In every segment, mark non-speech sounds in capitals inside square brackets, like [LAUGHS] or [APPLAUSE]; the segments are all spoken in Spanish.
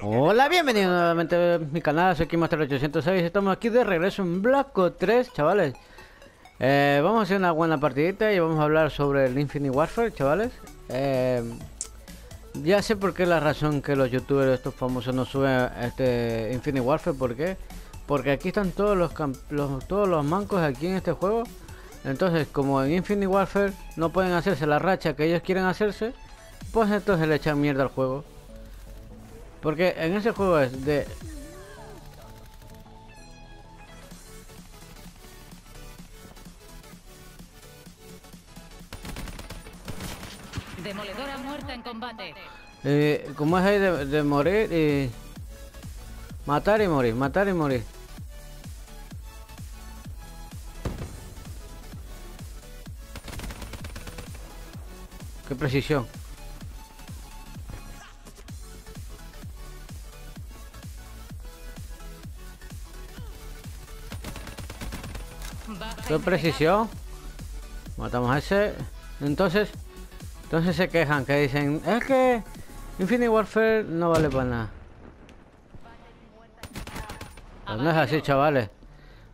Hola, bienvenidos nuevamente a mi canal, soy Kimaster 806 Estamos aquí de regreso en Black Ops 3, chavales. Eh, Vamos a hacer una buena partidita y vamos a hablar sobre el Infinite Warfare, chavales. Eh, Ya sé por qué la razón que los youtubers estos famosos no suben este Infinite Warfare, ¿por qué? Porque aquí están todos los, todos los mancos aquí en este juego. Entonces, como en Infinite Warfare no pueden hacerse la racha que ellos quieren hacerse Pues entonces le echan mierda al juego porque en ese juego es de... Demoledora muerta en combate. Eh, ¿Cómo es ahí de, de morir y... Matar y morir, matar y morir. Qué precisión. Qué precisión. Matamos a ese. Entonces, entonces se quejan, que dicen, es que Infinite Warfare no vale para nada. Pues no es así, chavales.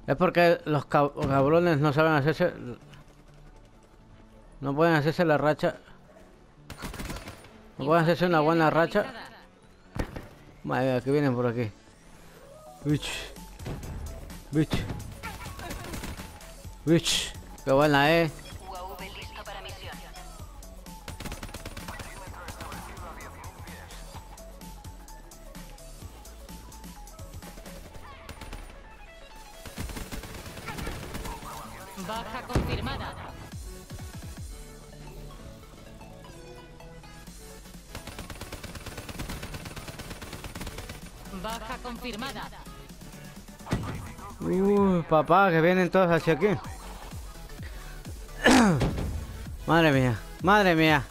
Es porque los cabrones no saben hacerse... No pueden hacerse la racha. No pueden hacerse una buena racha. Madre mía, que vienen por aquí. Bitch. Bitch. Bitch. Qué buena, eh. Baja confirmada. Baja confirmada. Uh, papá, que vienen todos hacia aquí. Madre mía, madre mía.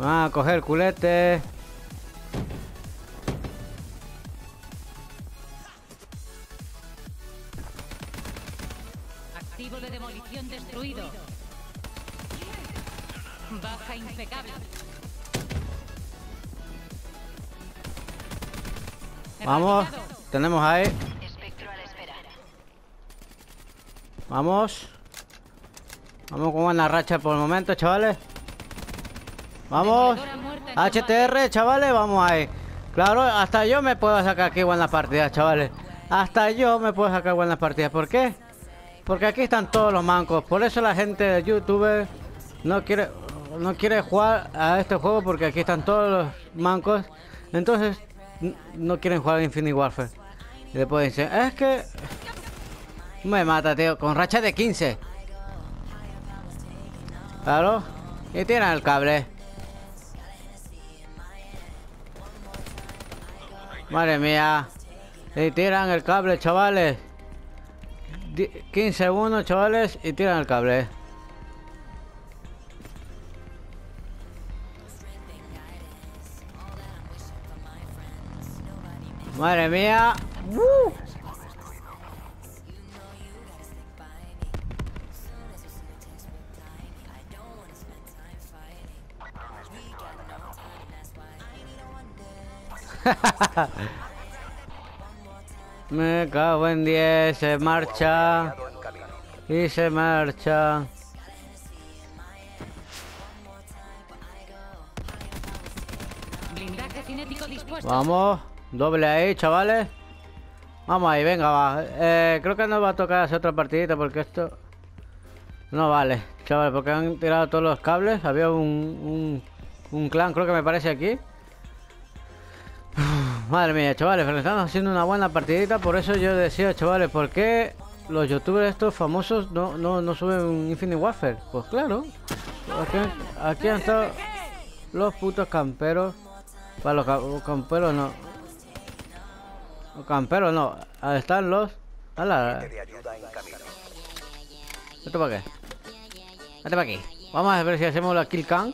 Va a coger culete. Activo de demolición destruido. Baja impecable. Vamos, tenemos ahí. Vamos. Vamos con una racha por el momento, chavales. Vamos. HTR, chavales, vamos ahí. Claro, hasta yo me puedo sacar aquí buenas partidas, chavales. Hasta yo me puedo sacar buenas partidas. ¿Por qué? Porque aquí están todos los mancos. Por eso la gente de YouTube no quiere no quiere jugar a este juego porque aquí están todos los mancos. Entonces no quieren jugar Infinite Warfare. Y después dicen, es que me mata, tío. Con racha de 15. Claro. Y tiran el cable. Madre mía. Y tiran el cable, chavales. 15 segundos, chavales. Y tiran el cable. Madre mía. ¡Uh! Me cago en 10, se marcha. Y se marcha. Vamos, doble ahí, chavales. Vamos ahí, venga, va. Eh, creo que nos va a tocar hacer otra partidita porque esto no vale, chavales, porque han tirado todos los cables. Había un, un, un clan, creo que me parece aquí. Madre mía, chavales, estamos haciendo una buena partidita, por eso yo decía, chavales, ¿por qué los youtubers estos famosos no, no, no suben un Infinite Warfare? Pues claro, aquí, han estado los putos camperos, para los, camperos no, los camperos no, están los... ¡Hala! ¿Esto para qué? Vete para aquí. Vamos a ver si hacemos la kill cam.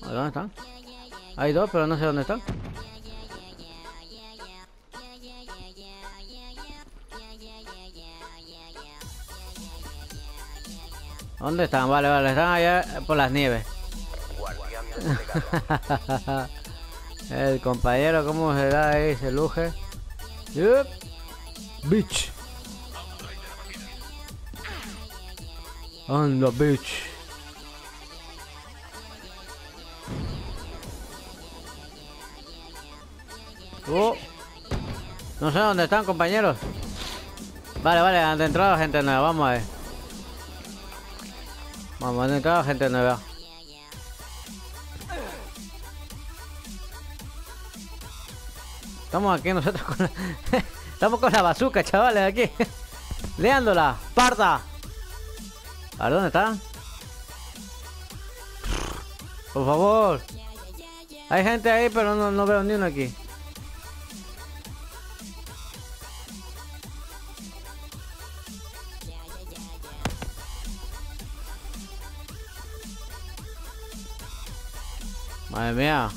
¿Dónde están? Hay dos, pero no sé dónde están. ¿Dónde están? Vale, vale, están allá por las nieves. [LAUGHS] El compañero, ¿cómo se da ahí ese luje? Yup. Bitch. Anda, bitch. Oh. No sé dónde están, compañeros. Vale, vale, han entrado gente nueva, vamos a ver. Vamos, han entrado gente nueva. Estamos aquí nosotros con la... [LAUGHS] Estamos con la bazooka, chavales, aquí. [LAUGHS] Leándola, parda. A ver, ¿dónde están? Por favor. Hay gente ahí, pero no, no veo ni uno aquí. Madre mía.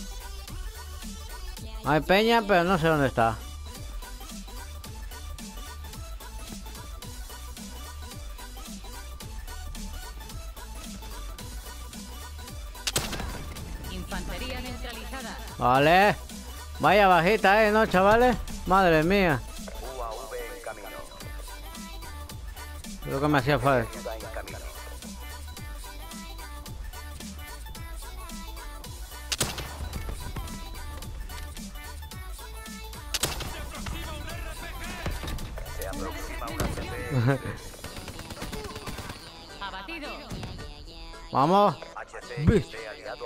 Hay peña, pero no sé dónde está. Infantería neutralizada. Vale. Vaya bajita, eh, ¿no, chavales? Madre mía. Lo que me hacía falta. Vamos. Desplegado.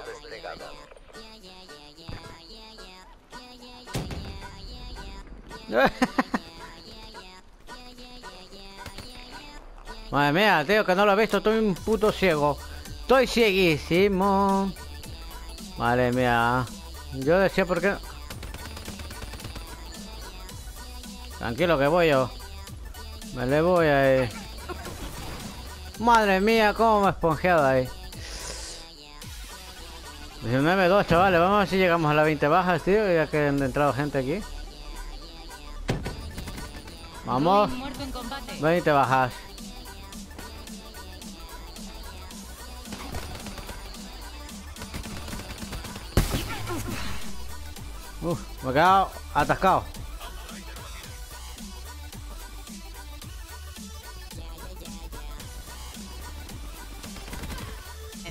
[LAUGHS] Madre mía, tío, que no lo he visto. Estoy un puto ciego. Estoy cieguísimo. Madre mía. Yo decía por qué... Tranquilo que voy yo. Me le voy ahí. Madre mía, cómo me he esponjeado ahí. 19-2, chavales. Vamos a ver si llegamos a las 20 bajas, tío. Ya que han entrado gente aquí. Vamos. Dron Muerto en combate. 20 bajas. Uf, me he quedado atascado.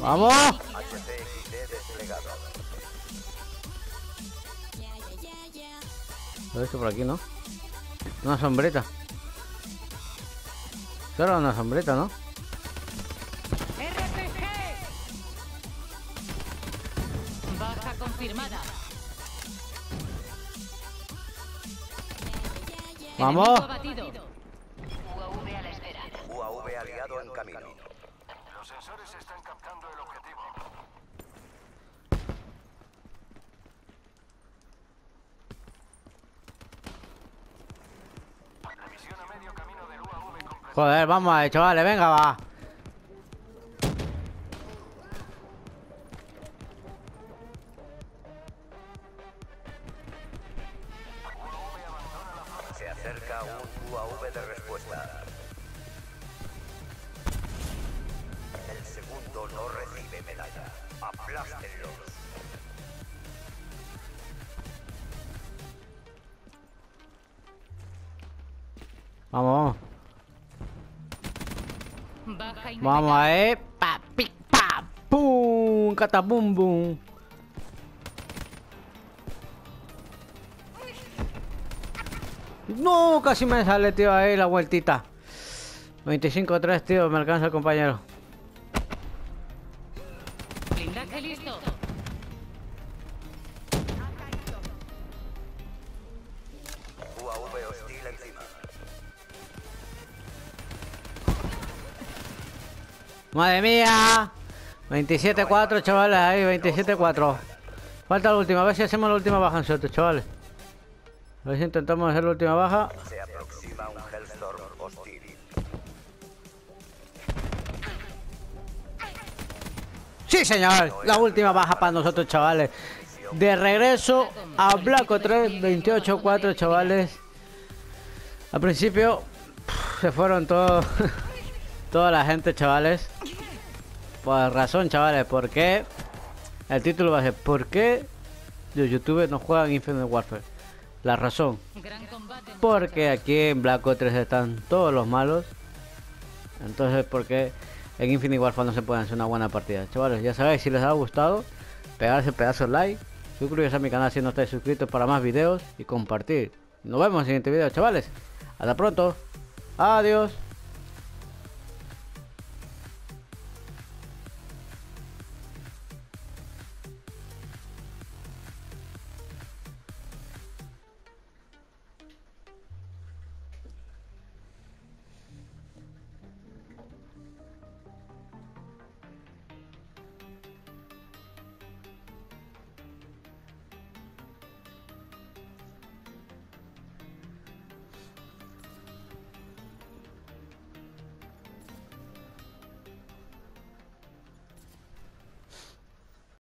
¡Vamos! Lo he visto por aquí, ¿no? Una sombrita. Solo una sombrita, ¿no? RPG. Baja confirmada. ¡Vamos! Enemigo abatido. UAV aliado en camino. Joder, vamos ahí, chavales, venga, va. Se acerca un UAV de respuesta. El segundo no recibe medalla. Aplástenlos. Vamos, vamos. Vamos ahí. Pa, pi, pa, pum, catabum, bum. No, casi me sale, tío, ahí la vueltita. 25-3, tío, me alcanza el compañero. Blindaje listo. UAV hostil encima. Madre mía. 27-4, chavales, ahí, 27-4. Falta la última, a ver si hacemos la última baja nosotros, chavales. A ver si intentamos hacer la última baja. Se aproxima un Hellstorm hostil. Sí, señor, la última baja para nosotros, chavales. De regreso a Blanco 3, 28-4, chavales. Al principio se fueron todos, [LAUGHS] toda la gente, chavales. por razón, chavales, ¿por qué? El título va a ser ¿Por qué los youtubers no juegan Infinite Warfare? La razón, porque aquí en Black Ops 3 están todos los malos. Entonces, ¿por qué en Infinite Warfare no se puede hacer una buena partida? Chavales, ya sabéis, si les ha gustado, pegarse pedazo de like, suscribirse a mi canal si no estáis suscritos para más videos y compartir. Nos vemos en el siguiente video, chavales. Hasta pronto. Adiós.